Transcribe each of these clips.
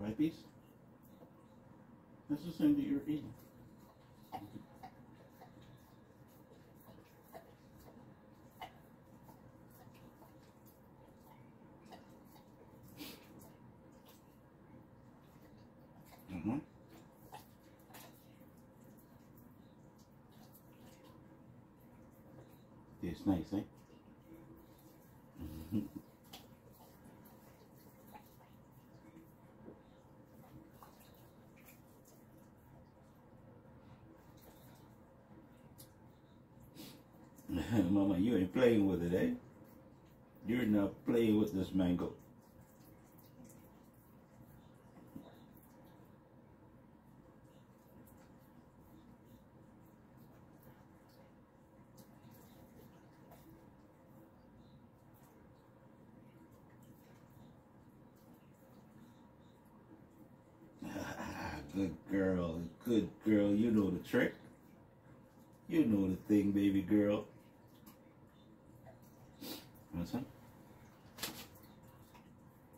Right, piece? That's the same that you're eating. Mm-hmm. Tastes nice, eh? Mama, you ain't playing with it, eh? You're not playing with this mango. good girl, good girl. You know the trick. You know the thing, baby girl. Some?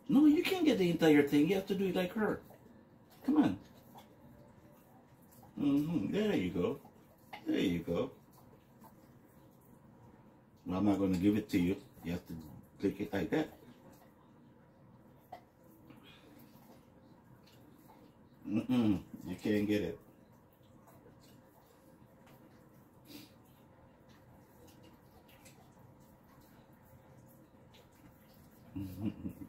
No, you can't get the entire thing. You have to do it like her. Come on. Mm-hmm. There you go. There you go. Well, I'm not going to give it to you. You have to click it like that. Mm-mm. You can't get it. Mm-hmm.